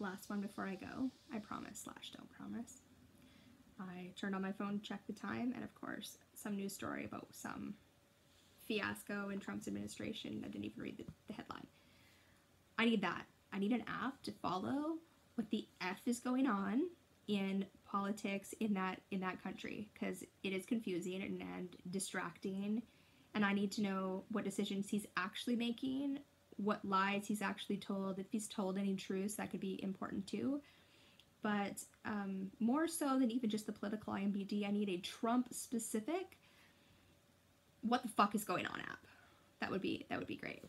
last one before I go. I promise slash don't promise. I turned on my phone, checked the time, and of course, some news story about some fiasco in Trump's administration. I didn't even read the, the headline. I need that. I need an app to follow what the F is going on in politics in that in that country because it is confusing and, and distracting and I need to know what decisions he's actually making, what lies he's actually told, if he's told any truths that could be important too. But um, more so than even just the political IMBD, I need a Trump specific what the fuck is going on app. That would be that would be great.